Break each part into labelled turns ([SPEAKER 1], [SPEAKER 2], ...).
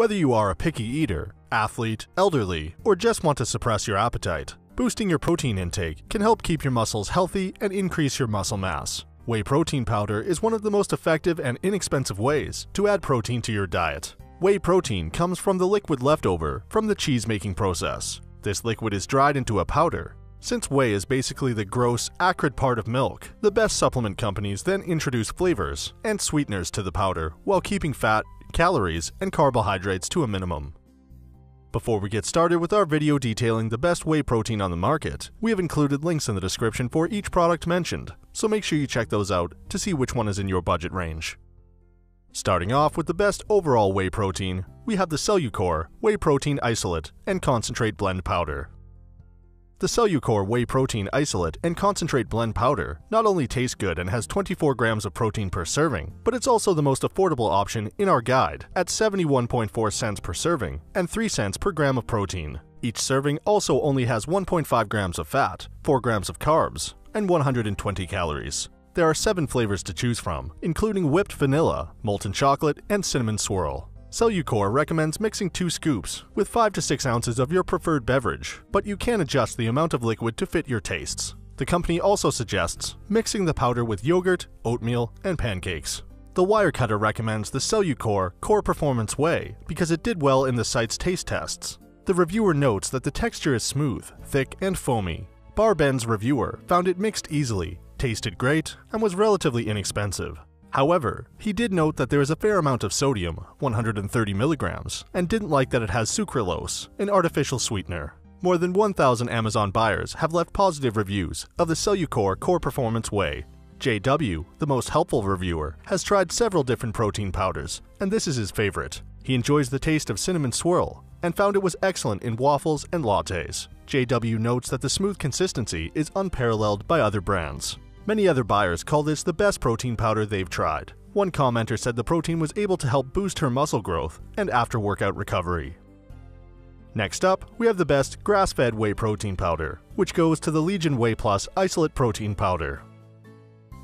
[SPEAKER 1] Whether you are a picky eater, athlete, elderly, or just want to suppress your appetite, boosting your protein intake can help keep your muscles healthy and increase your muscle mass. Whey protein powder is one of the most effective and inexpensive ways to add protein to your diet. Whey protein comes from the liquid leftover from the cheese making process. This liquid is dried into a powder. Since whey is basically the gross, acrid part of milk, the best supplement companies then introduce flavors and sweeteners to the powder while keeping fat, calories, and carbohydrates to a minimum. Before we get started with our video detailing the best whey protein on the market, we have included links in the description for each product mentioned, so make sure you check those out to see which one is in your budget range. Starting off with the best overall whey protein, we have the Cellucor Whey Protein Isolate and Concentrate Blend Powder. The Cellucor Whey Protein Isolate and Concentrate Blend Powder not only tastes good and has 24 grams of protein per serving, but it's also the most affordable option in our guide at 71.4 cents per serving and 3 cents per gram of protein. Each serving also only has 1.5 grams of fat, 4 grams of carbs, and 120 calories. There are 7 flavors to choose from, including whipped vanilla, molten chocolate, and cinnamon swirl. Cellucor recommends mixing 2 scoops with 5 to 6 ounces of your preferred beverage, but you can adjust the amount of liquid to fit your tastes. The company also suggests mixing the powder with yogurt, oatmeal, and pancakes. The Wirecutter recommends the Cellucor Core Performance Whey because it did well in the site's taste tests. The reviewer notes that the texture is smooth, thick, and foamy. Barbend's reviewer found it mixed easily, tasted great, and was relatively inexpensive. However, he did note that there is a fair amount of sodium, 130 milligrams, and didn't like that it has sucralose, an artificial sweetener. More than 1,000 Amazon buyers have left positive reviews of the Cellucor Core Performance Whey. JW, the most helpful reviewer, has tried several different protein powders, and this is his favorite. He enjoys the taste of cinnamon swirl and found it was excellent in waffles and lattes. JW notes that the smooth consistency is unparalleled by other brands. Many other buyers call this the best protein powder they've tried. One commenter said the protein was able to help boost her muscle growth and after workout recovery. Next up, we have the best grass fed whey protein powder, which goes to the Legion Whey Plus Isolate Protein Powder.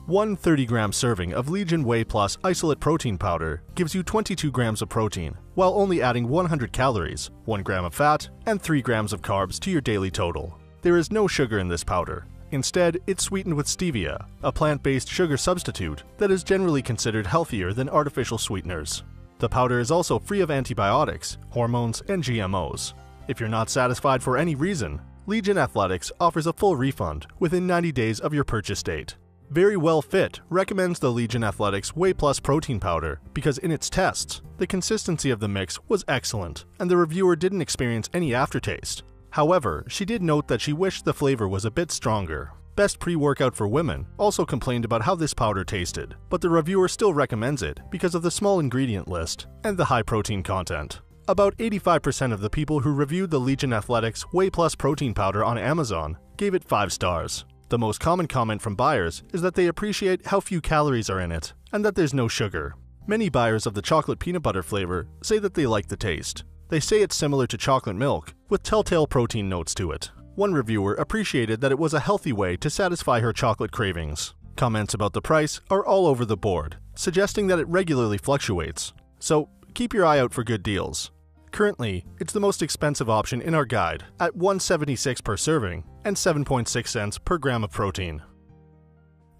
[SPEAKER 1] One 30 gram serving of Legion Whey Plus Isolate Protein Powder gives you 22 grams of protein, while only adding 100 calories, 1 gram of fat, and 3 grams of carbs to your daily total. There is no sugar in this powder, Instead, it's sweetened with stevia, a plant based sugar substitute that is generally considered healthier than artificial sweeteners. The powder is also free of antibiotics, hormones, and GMOs. If you're not satisfied for any reason, Legion Athletics offers a full refund within 90 days of your purchase date. Very Well Fit recommends the Legion Athletics Whey Plus protein powder because in its tests, the consistency of the mix was excellent and the reviewer didn't experience any aftertaste. However, she did note that she wished the flavor was a bit stronger. Best Pre-Workout for Women also complained about how this powder tasted, but the reviewer still recommends it because of the small ingredient list and the high protein content. About 85% of the people who reviewed the Legion Athletics Whey Plus protein powder on Amazon gave it 5 stars. The most common comment from buyers is that they appreciate how few calories are in it and that there's no sugar. Many buyers of the chocolate peanut butter flavor say that they like the taste, they say it's similar to chocolate milk, with telltale protein notes to it. One reviewer appreciated that it was a healthy way to satisfy her chocolate cravings. Comments about the price are all over the board, suggesting that it regularly fluctuates. So keep your eye out for good deals. Currently, it's the most expensive option in our guide at 176 per serving and 7.6 cents per gram of protein.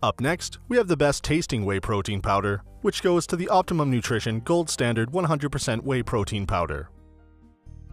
[SPEAKER 1] Up next, we have the best tasting whey protein powder, which goes to the Optimum Nutrition Gold Standard 100% whey protein powder.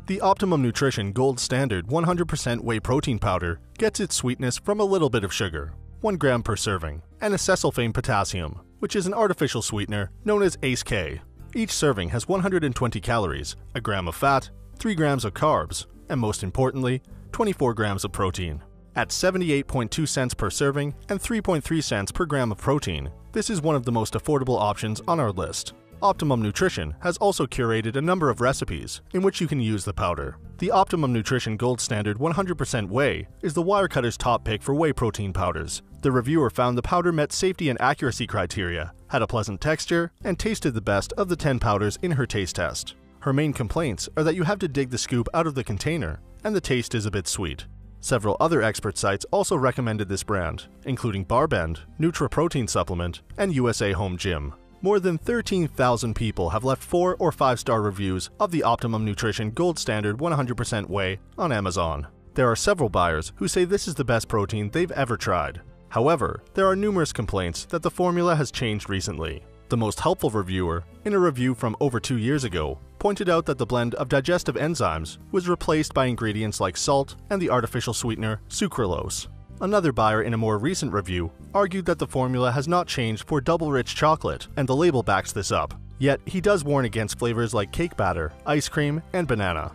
[SPEAKER 1] The Optimum Nutrition Gold Standard 100% whey protein powder gets its sweetness from a little bit of sugar, 1 gram per serving, and acesulfame potassium, which is an artificial sweetener known as ACE K. Each serving has 120 calories, a gram of fat, 3 grams of carbs, and most importantly, 24 grams of protein. At 78.2 cents per serving and 3.3 cents per gram of protein, this is one of the most affordable options on our list. Optimum Nutrition has also curated a number of recipes in which you can use the powder. The Optimum Nutrition Gold Standard 100% Whey is the Wirecutter's top pick for whey protein powders. The reviewer found the powder met safety and accuracy criteria, had a pleasant texture, and tasted the best of the 10 powders in her taste test. Her main complaints are that you have to dig the scoop out of the container, and the taste is a bit sweet. Several other expert sites also recommended this brand, including Barbend, Nutra Protein Supplement, and USA Home Gym. More than 13,000 people have left 4 or 5 star reviews of the Optimum Nutrition Gold Standard 100% Whey on Amazon. There are several buyers who say this is the best protein they've ever tried. However, there are numerous complaints that the formula has changed recently. The most helpful reviewer, in a review from over two years ago, pointed out that the blend of digestive enzymes was replaced by ingredients like salt and the artificial sweetener sucralose. Another buyer in a more recent review argued that the formula has not changed for double rich chocolate, and the label backs this up. Yet, he does warn against flavors like cake batter, ice cream, and banana.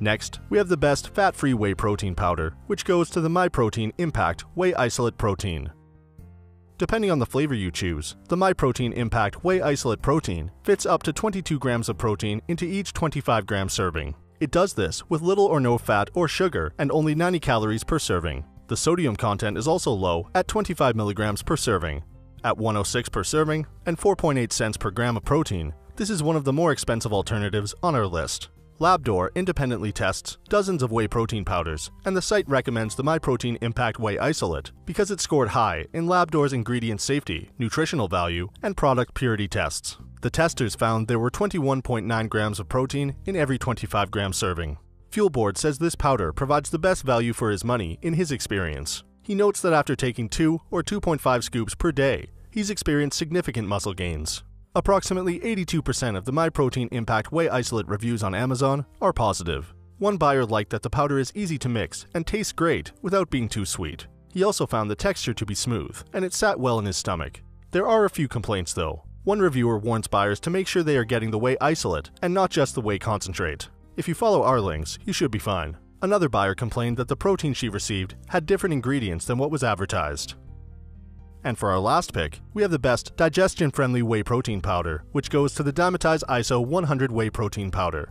[SPEAKER 1] Next, we have the best fat-free whey protein powder, which goes to the MyProtein Impact Whey Isolate Protein. Depending on the flavor you choose, the MyProtein Impact Whey Isolate Protein fits up to 22 grams of protein into each 25 gram serving. It does this with little or no fat or sugar and only 90 calories per serving. The sodium content is also low at 25 milligrams per serving. At 106 per serving and 4.8 cents per gram of protein, this is one of the more expensive alternatives on our list. Labdoor independently tests dozens of whey protein powders, and the site recommends the MyProtein Impact Whey Isolate because it scored high in Labdoor's ingredient safety, nutritional value, and product purity tests. The testers found there were 21.9 grams of protein in every 25 gram serving. Fuelboard says this powder provides the best value for his money in his experience. He notes that after taking 2 or 2.5 scoops per day, he's experienced significant muscle gains. Approximately 82% of the MyProtein Impact Whey Isolate reviews on Amazon are positive. One buyer liked that the powder is easy to mix and tastes great without being too sweet. He also found the texture to be smooth, and it sat well in his stomach. There are a few complaints though. One reviewer warns buyers to make sure they are getting the whey isolate and not just the whey concentrate. If you follow our links, you should be fine. Another buyer complained that the protein she received had different ingredients than what was advertised. And for our last pick, we have the best digestion-friendly whey protein powder, which goes to the Dymatize ISO 100 whey protein powder.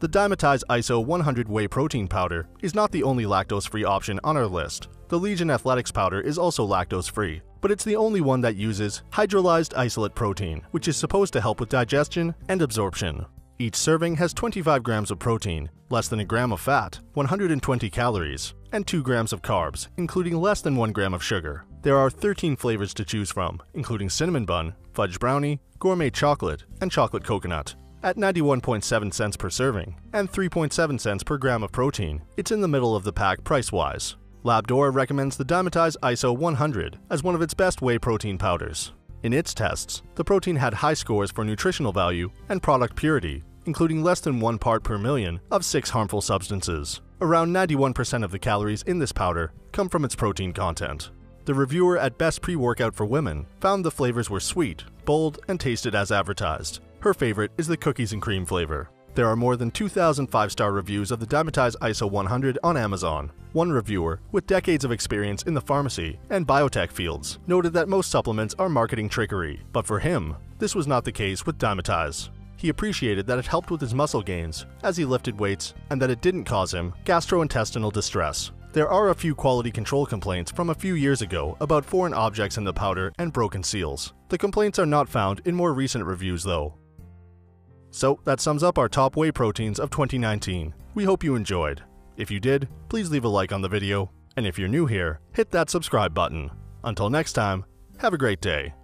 [SPEAKER 1] The Dymatize ISO 100 whey protein powder is not the only lactose-free option on our list. The Legion Athletics powder is also lactose-free, but it's the only one that uses hydrolyzed isolate protein, which is supposed to help with digestion and absorption. Each serving has 25 grams of protein, less than a gram of fat, 120 calories, and 2 grams of carbs, including less than 1 gram of sugar. There are 13 flavors to choose from, including cinnamon bun, fudge brownie, gourmet chocolate, and chocolate coconut. At 91.7 cents per serving and 3.7 cents per gram of protein, it's in the middle of the pack price-wise. Labdoor recommends the Dymatize ISO 100 as one of its best whey protein powders. In its tests, the protein had high scores for nutritional value and product purity, including less than 1 part per million of 6 harmful substances. Around 91% of the calories in this powder come from its protein content. The reviewer at Best Pre-Workout for Women found the flavors were sweet, bold, and tasted as advertised. Her favorite is the cookies and cream flavor. There are more than 2,000 5-star reviews of the Dymatize ISO 100 on Amazon. One reviewer, with decades of experience in the pharmacy and biotech fields, noted that most supplements are marketing trickery, but for him, this was not the case with Dymatize. He appreciated that it helped with his muscle gains as he lifted weights and that it didn't cause him gastrointestinal distress. There are a few quality control complaints from a few years ago about foreign objects in the powder and broken seals. The complaints are not found in more recent reviews though. So that sums up our top whey proteins of 2019. We hope you enjoyed. If you did, please leave a like on the video, and if you're new here, hit that subscribe button. Until next time, have a great day.